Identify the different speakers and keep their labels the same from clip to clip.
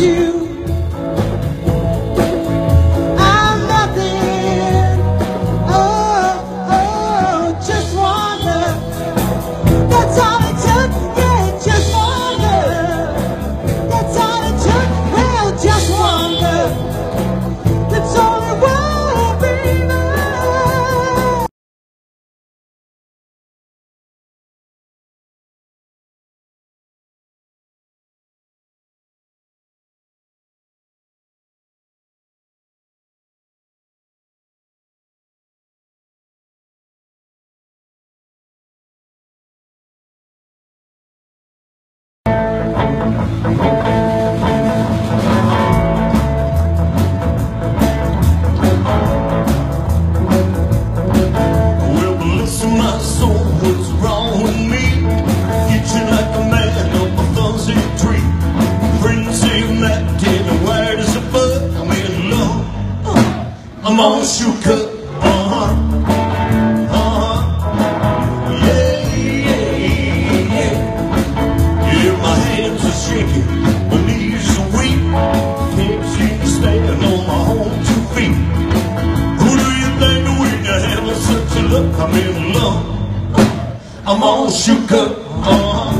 Speaker 1: you.
Speaker 2: Mon Uh-huh. uh-huh. Shaking, my knees are weak, can't seem to stand on my own two feet. Who do you think we have such a look? I'm all love. I'm. Uh-huh.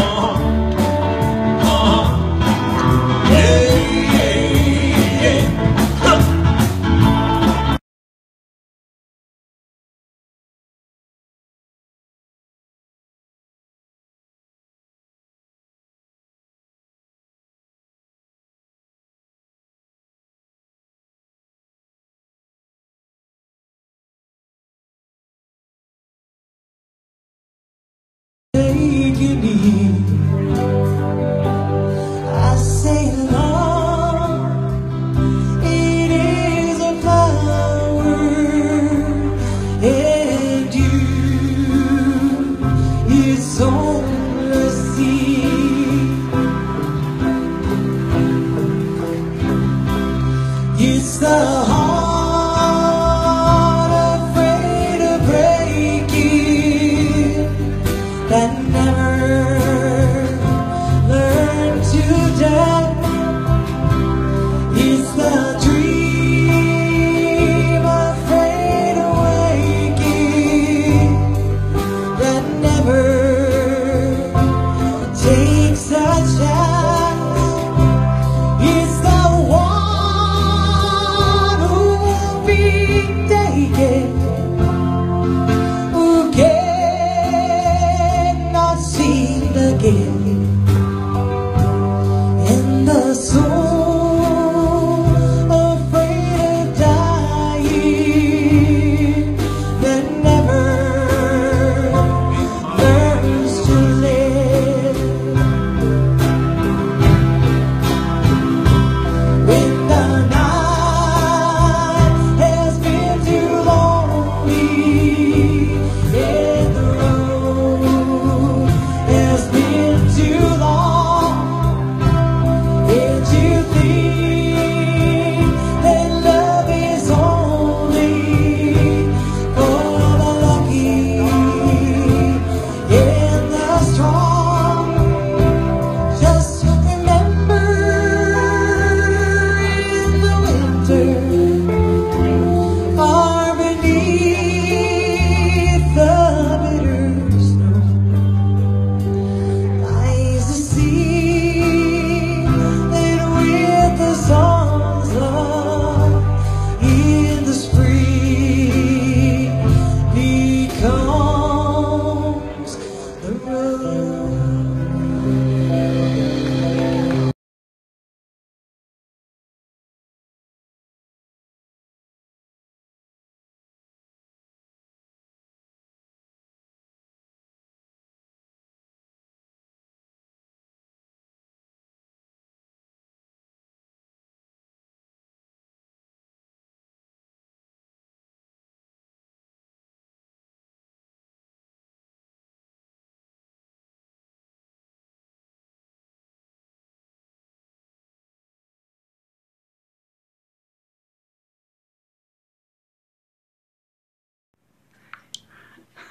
Speaker 1: you need. I say love, it is a flower, and you the sea. It's the heart. that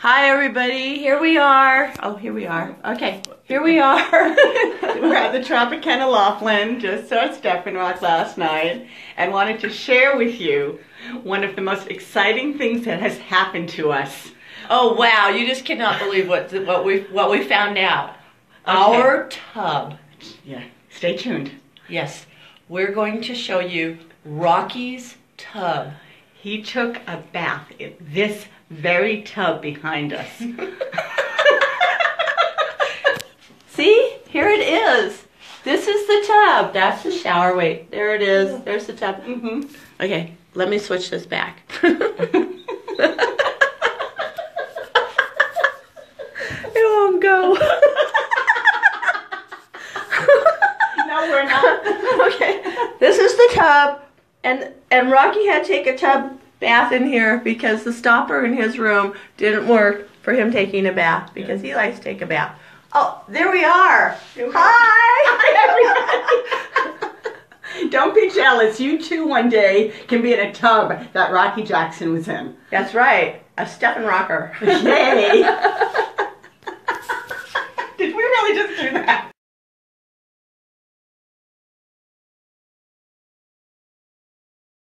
Speaker 3: Hi, everybody. Here we are. Oh, here we are. Okay, here we are. We're at the Tropicana Laughlin, just saw STEFnROCK last night, and wanted to share with you one of the most exciting things that has happened to us.
Speaker 4: Oh wow, you just cannot believe what what we what we found out. Our tub.
Speaker 3: Yeah, stay tuned.
Speaker 4: Yes, we're going to show you Rocky's tub.
Speaker 3: He took a bath in this very tub behind us.
Speaker 4: See, here it is. This is the tub. That's the shower. Wait, there it is. There's the tub.
Speaker 3: hmm
Speaker 4: Okay, let me switch this back. it won't go.
Speaker 3: No, we're not.
Speaker 4: okay, this is the tub, and and Rocky had to take a tub bath in here because the stopper in his room didn't work for him taking a bath because he likes to take a bath. Oh, there we are. Hi. Hi, everybody.
Speaker 3: Don't be jealous. You too one day can be in a tub that Rocky Jackson was in.
Speaker 4: That's right. A Stephen Rocker.
Speaker 3: Yay. Did we really just do that?